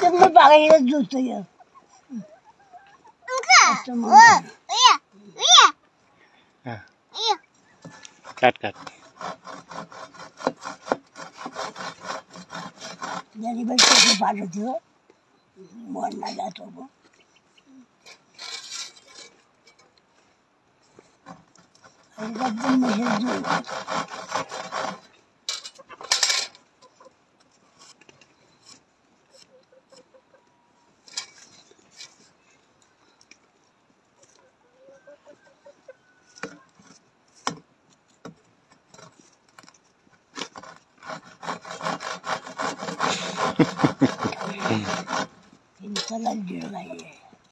तुमने बागेला जूतो या उनका ओ या या हाँ। या काट काट। यानी बच्चे को पाल दियो मोर ना जा तो वो। अरे जब दिन में जूतो Seni falan diyorlar ya.